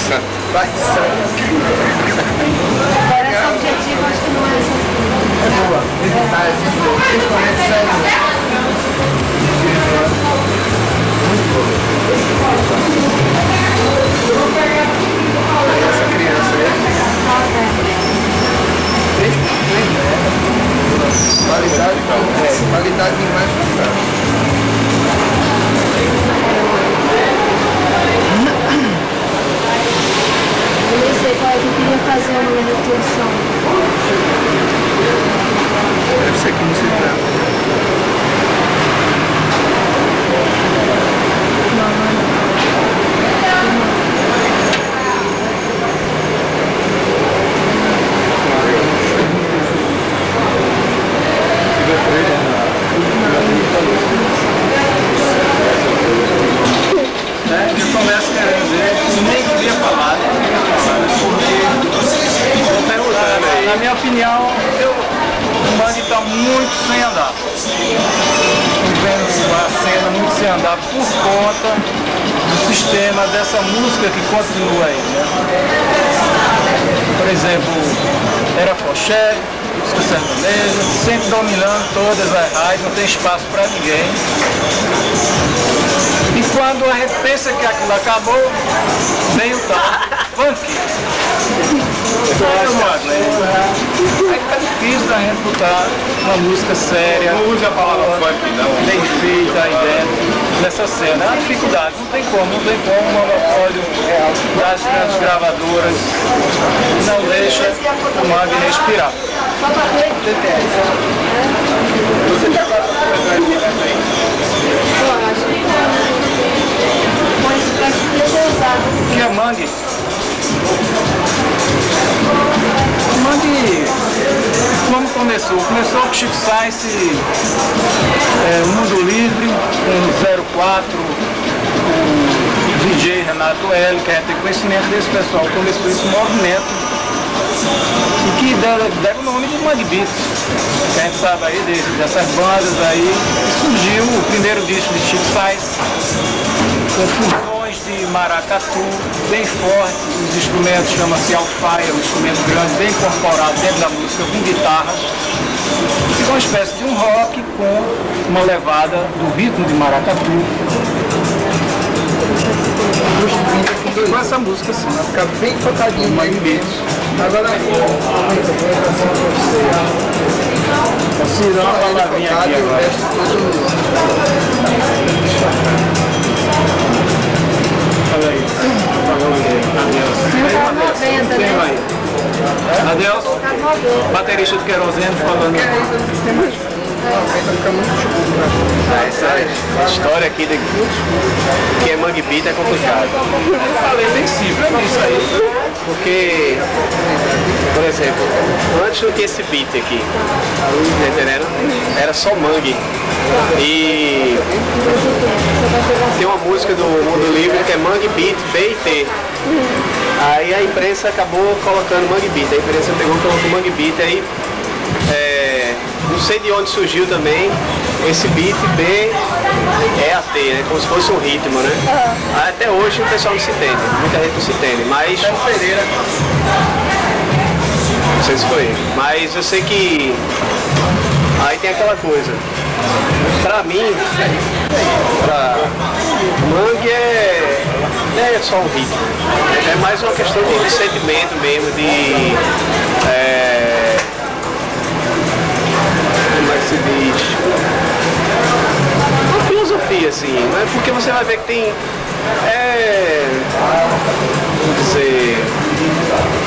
Baixa. Baixa. Agora esse objetivo acho que não é essa. É boa. Detalhes, principalmente sério. Essa criança aí. Né? Qualidade, é, qualidade de imagem. Sistema dessa música que continua aí. Né? Por exemplo, era Foché, música sertaneja, sempre dominando todas as rádios, não tem espaço para ninguém. E quando a gente pensa que aquilo acabou, vem o tal funk. Acho que Aí fica difícil da gente botar uma música séria. Não use a palavra funk, não. Bem feita aí dentro, nessa cena. É uma dificuldade, não tem como, não tem como o monopólio das grandes gravadoras não deixa o mangue respirar. Usado. O que é mangue? O mangue, como começou? Começou com Chico Sainz, é, Mundo Livre, com 04, o DJ Renato L, que a gente tem conhecimento desse pessoal, começou esse movimento. E que deram o nome de Mangue Beats, que a gente sabe aí desse, dessas bandas aí, e surgiu o primeiro disco de Chico Sainz, com maracatu, bem forte, os instrumentos chama-se alfaia, um instrumento grande, bem incorporado dentro da música, com guitarras. Ficou uma espécie de um rock com uma levada do ritmo de maracatu. Com essa música assim, Vai ficar bem focadinho. Mangue Beats. Agora, Cirão, uma palavrinha aqui agora. Tem né? aí. Adeus. Baterista do querosene. Vai chuvoso, né? Essa história aqui de que é Mangue Beat é complicado. Eu falei bem simples, é isso aí. Porque, por exemplo, antes não tinha esse beat aqui. Tá? Era só mangue. E tem uma música do Mundo Livre que é Mangue Beat B e T. Aí a imprensa acabou colocando Mangue Beat. A imprensa pegou e colocou Mangue Beat aí. é, não sei de onde surgiu também esse beat B é a T, né? Como se fosse um ritmo, né? Aí Até hoje o pessoal não se entende, muita gente não se entende, mas. Pereira. Não sei se foi ele. Mas eu sei que aí tem aquela coisa. Pra mim, pra mangue é, é só um ritmo. É mais uma questão de, sentimento mesmo, de. É, como é que se diz? Uma filosofia, assim, não é porque você vai ver que tem. É. Vamos dizer.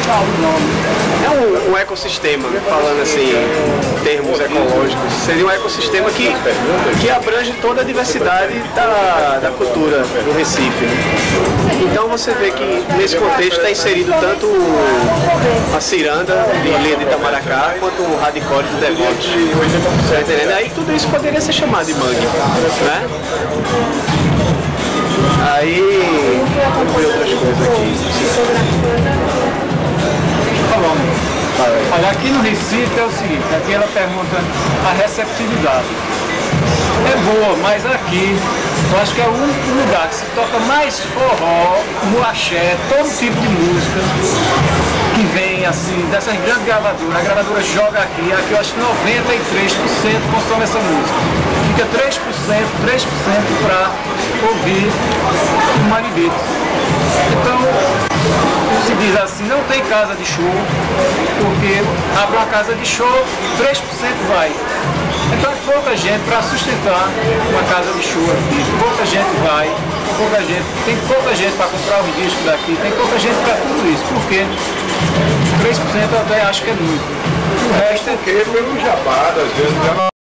É um, um ecossistema, falando assim, em termos ecológicos. Seria um ecossistema que, que abrange toda a diversidade da, da cultura do Recife. Então você vê que nesse contexto está inserido tanto a ciranda de Ilha de Itamaracá quanto o hardcore do Devote. Tá entendendo? Aí tudo isso poderia ser chamado de mangue, né? Aí, vamos ver outras coisas aqui. Olha, aqui no Recife é o seguinte, aqui ela pergunta a receptividade. É boa, mas aqui Eu acho que é o único lugar que se toca mais forró, no axé, todo tipo de música que vem assim, dessas grandes gravadoras. A gravadora joga aqui, aqui eu acho que 93% consome essa música. Fica 3%, 3% para ouvir o Maribito. Então, se diz assim, não tem casa de show, porque abre uma casa de show, 3% vai. Então é pouca gente para sustentar uma casa de show aqui, pouca gente vai, pouca gente, tem pouca gente para comprar os discos daqui, tem pouca gente para tudo isso, porque 3% eu até acho que é muito. O resto é Porque pelo jabá, às vezes, ela